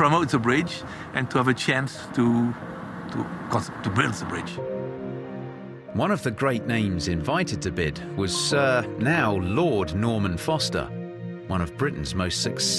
promote the bridge and to have a chance to, to, to build the bridge. One of the great names invited to bid was Sir, now Lord Norman Foster, one of Britain's most successful